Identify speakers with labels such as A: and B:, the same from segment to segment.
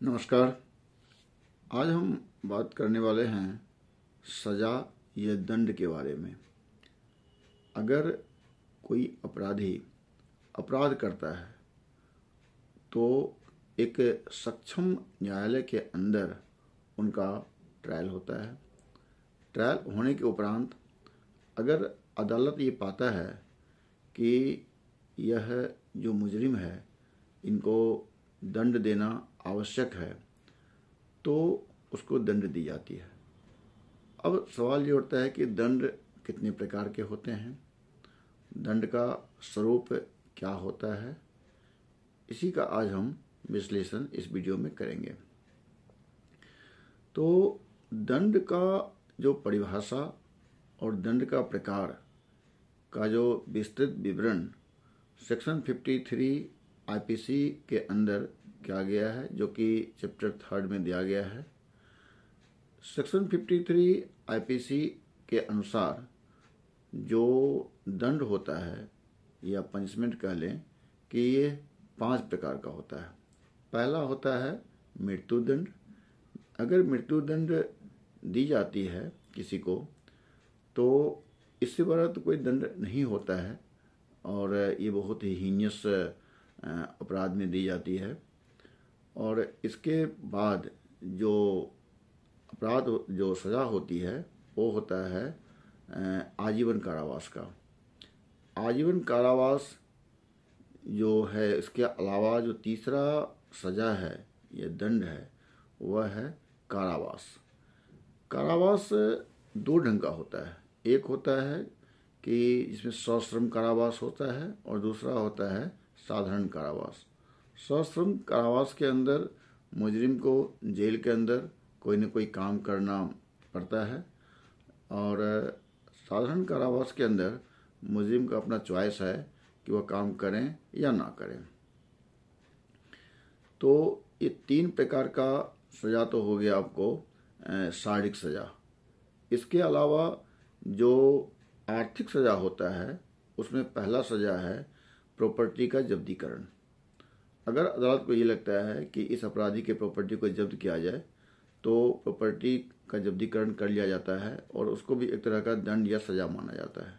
A: नमस्कार। आज हम बात करने वाले हैं सजा या दंड के बारे में। अगर कोई अपराधी अपराध करता है तो एक सक्षम न्यायालय के अंदर उनका ट्रायल होता है। ट्रायल होने के उपरांत अगर अदालत ये पाता है कि यह जो मुजरिम है, इनको दंड देना आवश्यक है तो उसको दंड दी जाती है। अब सवाल ये उठता है कि दंड कितने प्रकार के होते हैं? दंड का स्वरूप क्या होता है? इसी का आज हम विश्लेषण इस वीडियो में करेंगे। तो दंड का जो परिभाषा और दंड का प्रकार का जो विस्तृत विवरण, सेक्शन 53 आईपीसी के अंदर किया गया है, जो कि चैप्टर थर्ड में दिया गया है। सेक्शन 53 आईपीसी के अनुसार जो दंड होता है, या पनिशमेंट कह लें, कि ये पाँच प्रकार का होता है। पहला होता है मृत्यु दंड। अगर मृत्यु दंड दी जाती है किसी को तो इससे बड़ा तो कोई दंड नहीं होता है, और ये बहुत ही हीनियस अपराध में दी जाती है। और इसके बाद जो अपराध, जो सज़ा होती है, वो होता है आजीवन कारावास का। आजीवन कारावास जो है, इसके अलावा जो तीसरा सज़ा है, या दंड है, वह है कारावास। कारावास दो ढंग का होता है। एक होता है कि जिसमें सौश्रम कारावास होता है और दूसरा होता है साधारण कारावास। सश्रम कारावास के अंदर, मुजरिम को जेल के अंदर कोई न कोई काम करना पड़ता है। और साधारण कारावास के अंदर, मुजरिम का अपना चॉइस है कि वह काम करें या ना करें। तो ये तीन प्रकार का सजा तो हो गया आपको शारीरिक सजा। इसके अलावा जो आर्थिक सजा होता है, उसमें पहला सजा है प्रॉपर्टी का जब्दीकरण। अगर अदालत को ये लगता है कि इस अपराधी के प्रॉपर्टी को जब्त किया जाए तो प्रॉपर्टी का जब्दीकरण कर लिया जाता है और उसको भी एक तरह का दंड या सजा माना जाता है।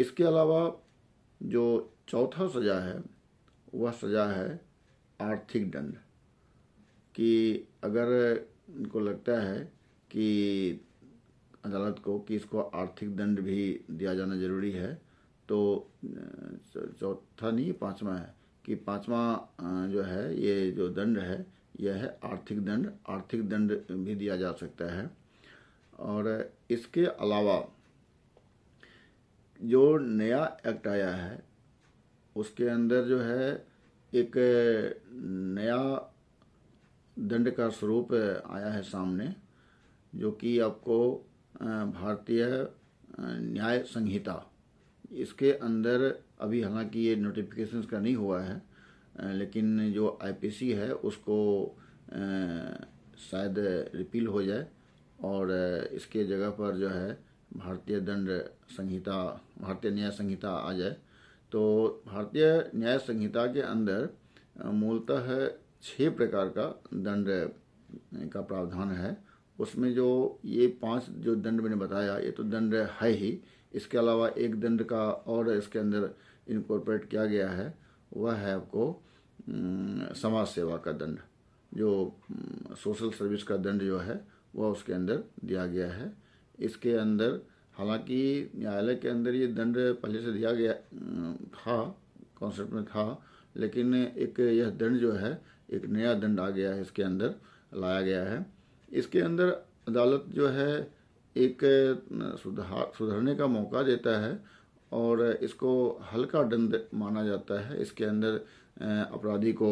A: इसके अलावा जो चौथा सजा है, वह सजा है आर्थिक दंड। कि अगर इनको लगता है कि अदालत को कि इसको आर्थिक दंड भी दिया जाना ज़रूरी है तो चौथा नहीं, पांचवा है। कि पांचवा जो है, ये जो दंड है, यह है आर्थिक दंड। आर्थिक दंड भी दिया जा सकता है। और इसके अलावा जो नया एक्ट आया है, उसके अंदर जो है, एक नया दंड का स्वरूप आया है सामने, जो कि आपको भारतीय न्याय संहिता इसके अंदर अभी हालाँकि ये नोटिफिकेशन का नहीं हुआ है लेकिन जो आईपीसी है, उसको शायद रिपील हो जाए और इसके जगह पर जो है भारतीय दंड संहिता, भारतीय न्याय संहिता आ जाए। तो भारतीय न्याय संहिता के अंदर मूलतः छह प्रकार का दंड का प्रावधान है। उसमें जो ये पाँच जो दंड मैंने बताया, ये तो दंड है ही। इसके अलावा एक दंड का और इसके अंदर इनकॉर्पोरेट किया गया है, वह है आपको समाज सेवा का दंड। जो सोशल सर्विस का दंड जो है, वह उसके अंदर दिया गया है। इसके अंदर, हालाँकि न्यायालय के अंदर ये दंड पहले से दिया गया था कॉन्सेप्ट में था, लेकिन एक यह दंड जो है, एक नया दंड आ गया है इसके अंदर, लाया गया है। इसके अंदर अदालत जो है एक सुधार, सुधरने का मौका देता है और इसको हल्का दंड माना जाता है। इसके अंदर अपराधी को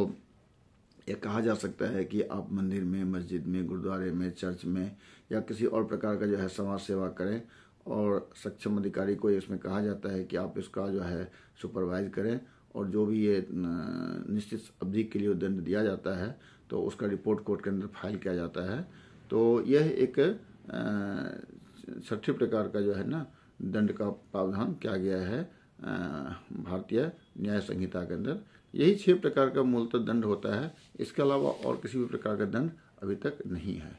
A: यह कहा जा सकता है कि आप मंदिर में, मस्जिद में, गुरुद्वारे में, चर्च में या किसी और प्रकार का जो है समाज सेवा करें और सक्षम अधिकारी को इसमें कहा जाता है कि आप इसका जो है सुपरवाइज करें और जो भी ये निश्चित अवधि के लिए दंड दिया जाता है तो उसका रिपोर्ट कोर्ट के अंदर फ़ाइल किया जाता है। तो यह एक छठे प्रकार का जो है ना, दंड का प्रावधान किया गया है भारतीय न्याय संहिता के अंदर। यही छह प्रकार का मूलतः दंड होता है। इसके अलावा और किसी भी प्रकार का दंड अभी तक नहीं है।